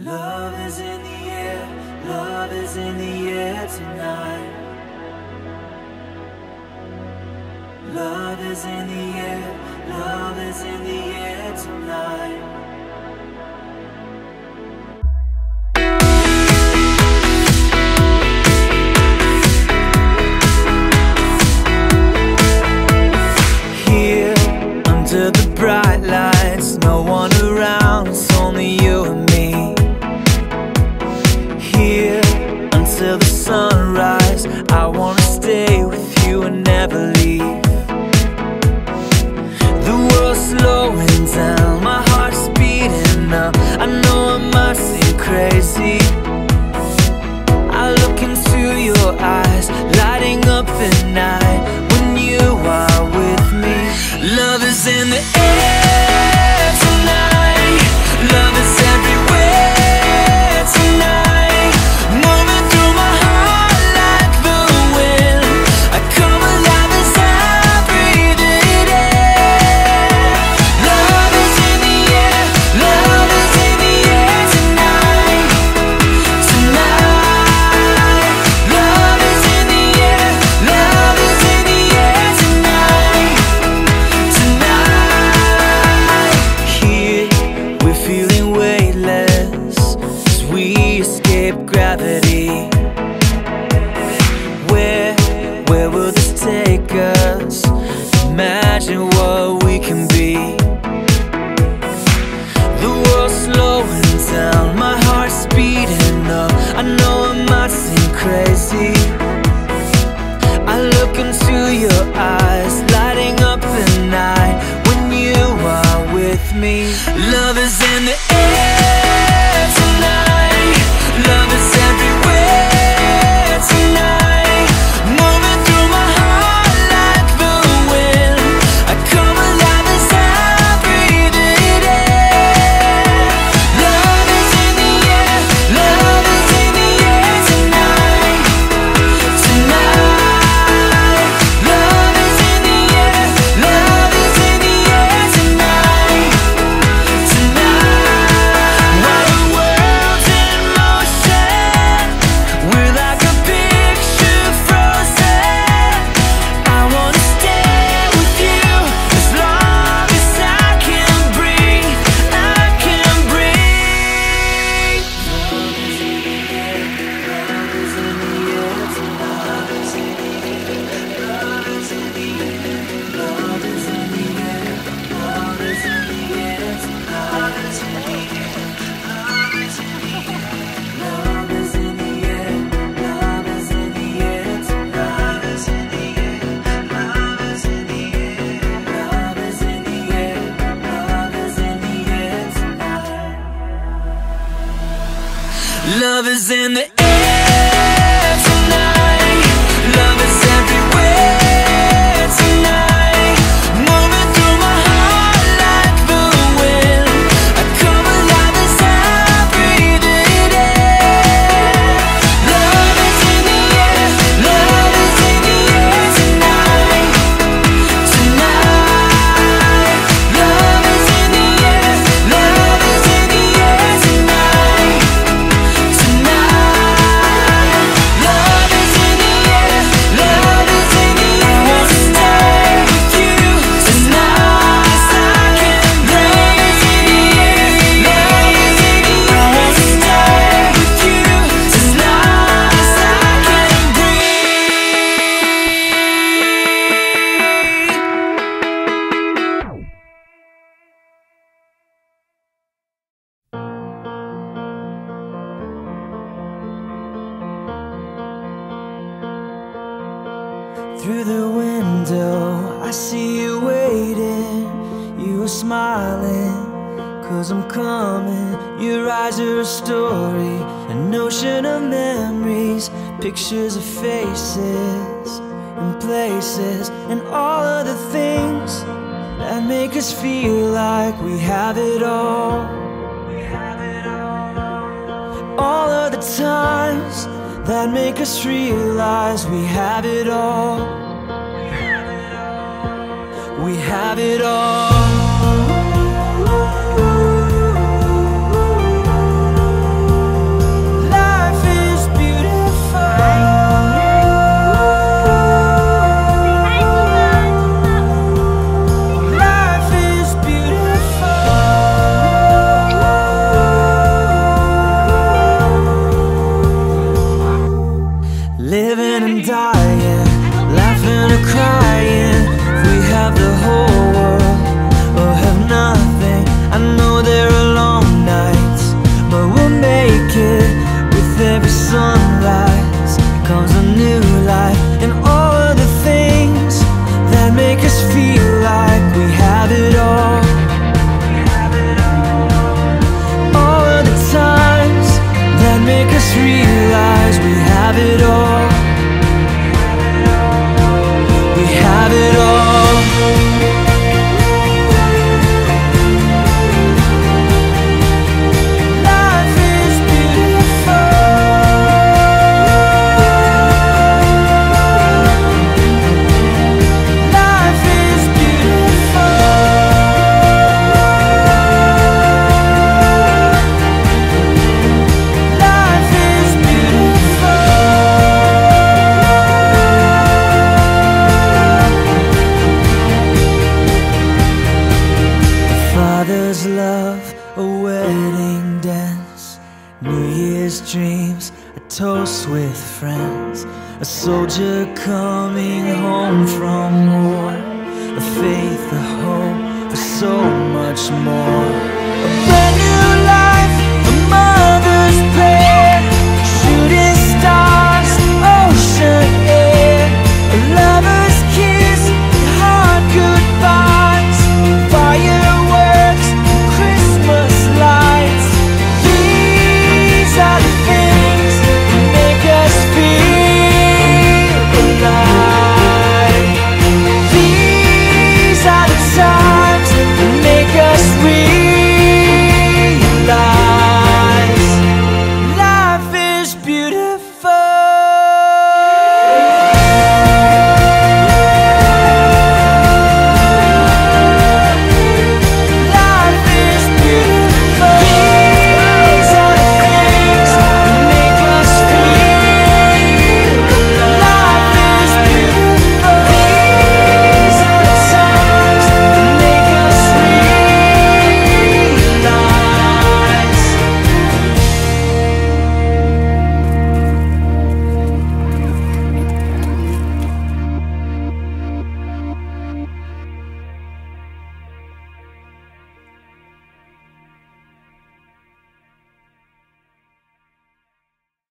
Love is in the air, love is in the air tonight. Love is in the air, love is in the air tonight. crazy. I look into your eyes Lighting up the night When you are with me. Love is in the air. we escape gravity? Where, where will this take us? Imagine what we can Love is in the Through the window, I see you waiting. You are smiling, cause I'm coming. Your eyes are a story, an ocean of memories, pictures of faces and places, and all of the things that make us feel like we have it all. All of the times that make us realize we have it all. We have it all. just realize we have it all. A toast with friends, a soldier coming home from war, a faith, a hope, for so much more.